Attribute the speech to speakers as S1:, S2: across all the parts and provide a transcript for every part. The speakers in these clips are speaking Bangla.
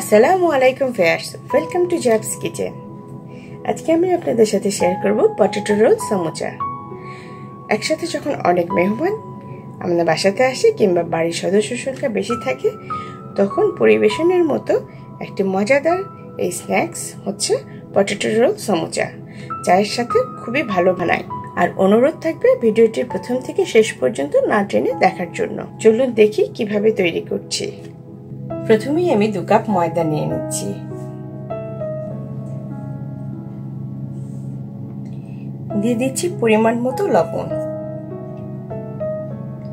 S1: আসসালামু আলাইকুম ফেয়ার্স ওয়েলকাম টু জ্যাবস কিচেন আজকে আমি আপনাদের সাথে শেয়ার করব পটেটো রোল সমোচা। একসাথে যখন অনেক মেহমান আমাদের বাসাতে আসে কিংবা বাড়ির সদস্য সংখ্যা বেশি থাকে, তখন পরিবেশনের মতো একটি মজাদার এই স্ন্যাক্স হচ্ছে পটেটো রোল সমোচা চায়ের সাথে খুবই ভালো বানায়। আর অনুরোধ থাকবে ভিডিওটির প্রথম থেকে শেষ পর্যন্ত না টেনে দেখার জন্য। চলুন দেখি কীভাবে তৈরি করছি। প্রথমেই আমি দু কাপ ময়দা নিয়ে নিচ্ছি। দিয়ে দিচ্ছি পরিমাণ মতো লবণ।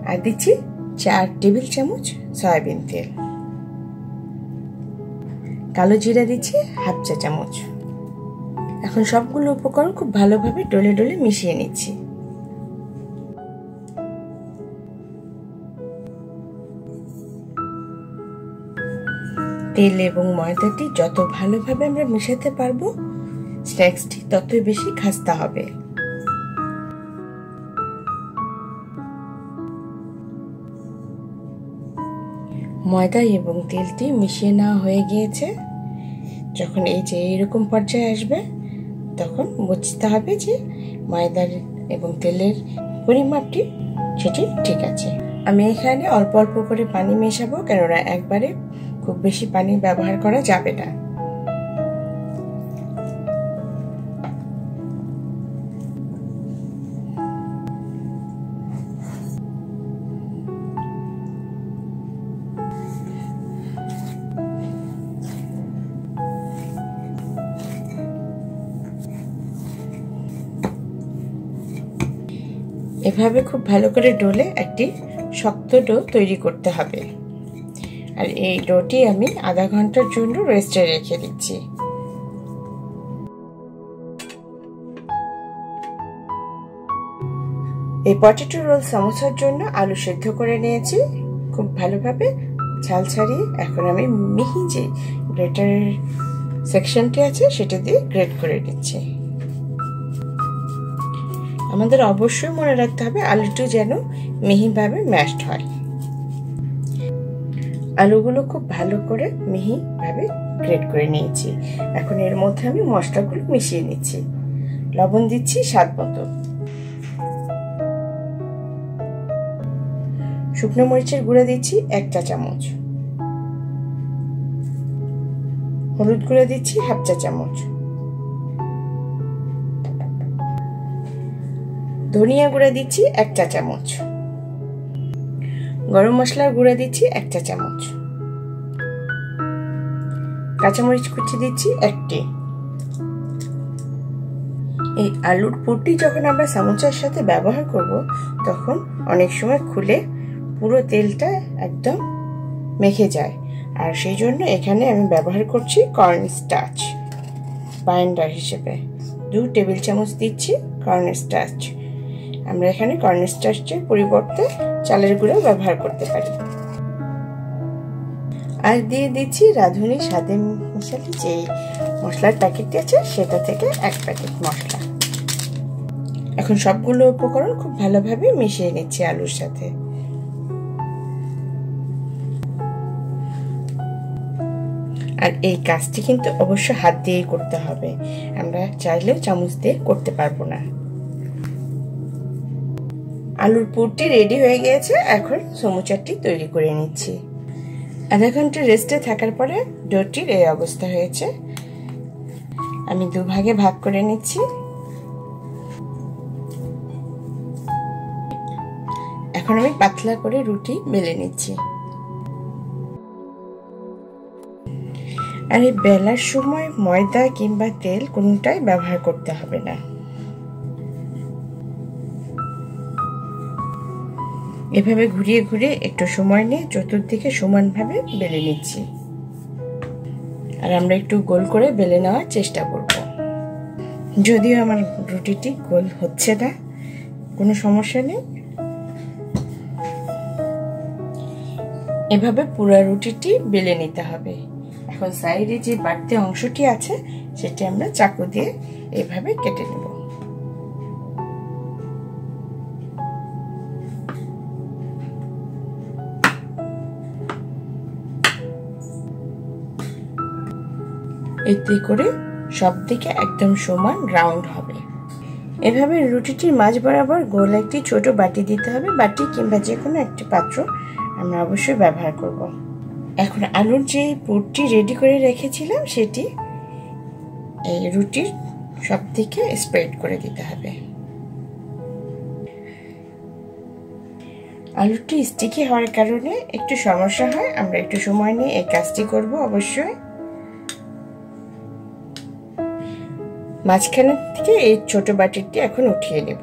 S1: আর দিচ্ছি চার টেবিল চামচ সয়াবিন তেল। কালো জিরা দিচ্ছি হাফ চা চামচ। এখন সবগুলো উপকরণ খুব ভালোভাবে ডলে ডলে মিশিয়ে নিচ্ছি। তেল এবং ময়দাটি যত ভালোভাবে আমরা মেশাতে পারব, স্ন্যাক্সটি ততই বেশি খাস্তা হবে। ময়দা এবং তেলটি মিশিয়ে নেওয়া হয়ে গিয়েছে। যখন এই যে এইরকম পর্যায়ে আসবে, তখন বুঝতে হবে যে ময়দার এবং তেলের পরিমাপটি সেটি ঠিক আছে। আমি এখানে অল্প অল্প করে পানি মেশাবো, কেননা একবারে খুব বেশি পানি ব্যবহার করা যাবে না। এভাবে খুব ভালো করে ডোলে একটি শক্ত ডো তৈরি করতে হবে। আর এই ডোটি আমি আধা ঘণ্টার জন্য রেস্টে রেখে দিচ্ছি। এই পটেটো রোল সমোসার জন্য আলু সেদ্ধ করে নিয়েছি। খুব ভালোভাবে ছাল ছাড়িয়ে এখন আমি মিহি যে গ্রেটারের সেকশনটি আছে সেটা দিয়ে গ্রেট করে নিচ্ছি। আমাদের অবশ্যই মনে রাখতে হবে আলুটি যেন মিহিভাবে ম্যাশড হয়। আলুগুলো খুব ভালো করে মিহিভাবে গ্রেট করে নিয়েছি। এখন এর মধ্যে আমি মশলাগুলো মিশিয়ে নিচ্ছি। লবণ দিচ্ছি স্বাদ মতো। শুকনো মরিচের গুঁড়া দিচ্ছি এক চা চামচ। হলুদ গুঁড়া দিচ্ছি হাফ চা চামচ। ধনিয়া গুঁড়া দিচ্ছি এক চা চামচ। গরম মশলার গুঁড়া দিচ্ছি এক চা চামচ। কাঁচামরিচ কুচি দিচ্ছি একটি। এই আলুর পুরটি যখন আমরা সামোচার সাথে ব্যবহার করব, তখন অনেক সময় খুলে পুরো তেলটা একদম মেখে যায়। আর সেই জন্য এখানে আমি ব্যবহার করছি কর্ন স্টাচ, বাইন্ডার হিসেবে। দু টেবিল চামচ দিচ্ছি কর্ন স্টাচ। আমরা এখানে কর্ন স্টাচের পরিবর্তে চালের গুঁড়ো ব্যবহার করতে পারি। আর দিয়ে দিচ্ছি রাঁধুনি স্বাদে মিশালি যে মশলার প্যাকেটটি আছে, সেটা থেকে এক প্যাকেট মশলা। এখন সবগুলো উপকরণ খুব ভালোভাবে মিশিয়ে নিচ্ছি আলুর সাথে। আর এই কাজটি কিন্তু অবশ্য হাত দিয়েই করতে হবে। আমরা চাইলেও চামচ দিয়ে করতে পারব না। আলুর পুরটি রেডি হয়ে গিয়েছে। এখন সমুচারটি তৈরি করে নিচ্ছি। আধা ঘণ্টা রেস্টে থাকার পরে ডোটির এই অবস্থা হয়েছে। আমি দুভাগে ভাগ করে নিচ্ছি। এখন আমি পাতলা করে রুটি বেলে নিচ্ছি। আর এই বেলার সময় ময়দা কিংবা তেল কোনটাই ব্যবহার করতে হবে না। এভাবে ঘুরিয়ে ঘুরিয়ে একটু সময় নিয়ে চতুর্দিকে সমানভাবে বেলে নিচ্ছি। আর আমরা একটু গোল করে বেলে নেওয়ার চেষ্টা করব। যদিও আমার রুটিটি গোল হচ্ছে না, কোনো সমস্যা নেই। এভাবে পুরো রুটিটি বেলে নিতে হবে। এখন সাইডে যে বাড়তি অংশটি আছে, সেটি আমরা চাকু দিয়ে এভাবে কেটে নেব। এতে করে সব দিকে একদম সমান রাউন্ড হবে। এভাবে রুটিটির মাঝ বরাবর গোল একটি ছোট বাটি দিতে হবে, বাটি কিংবা যে কোনো একটি পাত্র আমরা অবশ্যই ব্যবহার করব। এখন আলুর যে পুরটি রেডি করে রেখেছিলাম, সেটি এই রুটির সব দিকে স্প্রেড করে দিতে হবে। আলুটি স্টিকি হওয়ার কারণে একটু সমস্যা হয়, আমরা একটু সময় নিয়ে এই কাজটি করব অবশ্যই। মাঝখানের থেকে এই ছোট বাটিটি এখন উঠিয়ে নেব।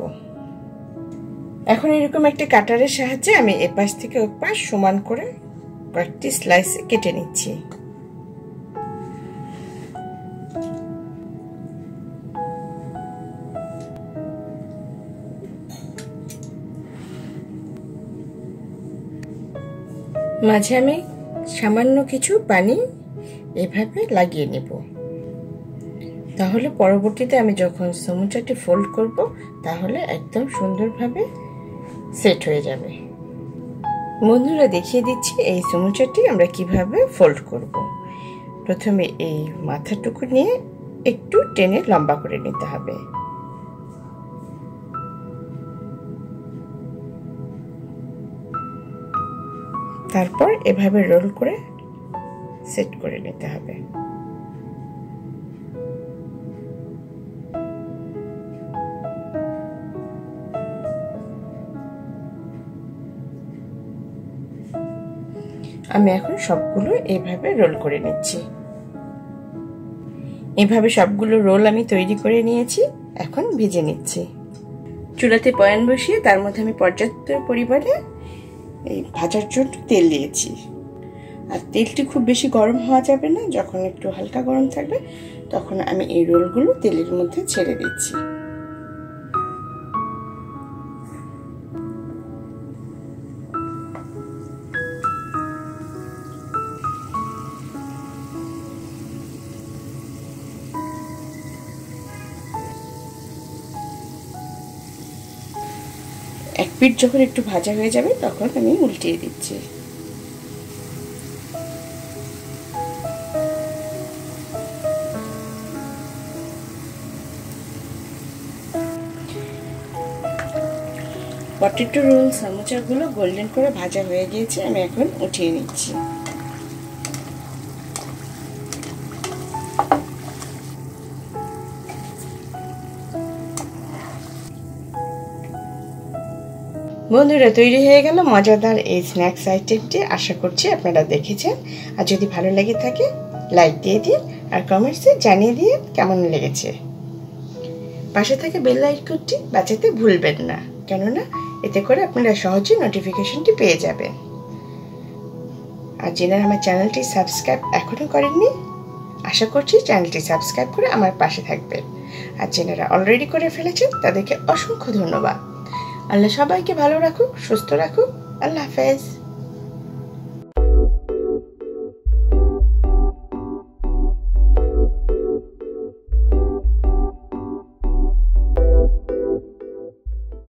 S1: এখন এরকম একটা কাটারের সাহায্যে আমি এপাশ থেকে ওপাশ সমান করে কয়েকটি স্লাইসে কেটে নিচ্ছি। মাঝে আমি সামান্য কিছু পানি এভাবে লাগিয়ে নেব। তাহলে পরবর্তীতে আমি যখন সমুচাটি ফোল্ড করব, তাহলে একদম সুন্দরভাবে সেট হয়ে যাবে। বন্ধুরা, দেখিয়ে দিচ্ছি এই সমুচাটি আমরা কীভাবে ফোল্ড করব। প্রথমে এই মাথাটুকু নিয়ে একটু টেনে লম্বা করে নিতে হবে। তারপর এভাবে রোল করে সেট করে নিতে হবে। আমি এখন সবগুলো এভাবে রোল করে নিচ্ছি। এভাবে সবগুলো রোল আমি তৈরি করে নিয়েছি, এখন ভেজে নিচ্ছি। চুলাতে পয়ান বসিয়ে তার মধ্যে আমি পর্যাপ্ত পরিমাণে এই ভাজার জন্য তেল দিয়েছি। আর তেলটি খুব বেশি গরম হওয়া যাবে না, যখন একটু হালকা গরম থাকবে, তখন আমি এই রোলগুলো তেলের মধ্যে ছেড়ে দিচ্ছি। পিঠ যখন একটু ভাজা হয়ে যাবে, তখন আমি উল্টিয়ে দিচ্ছি। পটেটো রোল, সামোচাগুলো গোল্ডেন করে ভাজা হয়ে গিয়েছে, আমি এখন উঠিয়ে নিচ্ছি। বন্ধুরা, তৈরি হয়ে গেল মজাদার এই স্ন্যাক্স আইটেমটি আশা করছি আপনারা দেখেছেন। আর যদি ভালো লেগে থাকে লাইক দিয়ে দিন আর কমেন্টসে জানিয়ে দিয়ে কেমন লেগেছে। পাশে থাকে বেল আইকনটি বাঁচাতে ভুলবেন না, কেননা এতে করে আপনারা সহজে নোটিফিকেশনটি পেয়ে যাবেন। আর যেনারা আমার চ্যানেলটি সাবস্ক্রাইব এখনও করেননি, আশা করছি চ্যানেলটি সাবস্ক্রাইব করে আমার পাশে থাকবেন। আর যেনারা অলরেডি করে ফেলেছেন, তাদেরকে অসংখ্য ধন্যবাদ। আল্লাহ সবাইকে ভালো রাখুক সুস্থ রাখুক। আল্লাহ হাফেজ।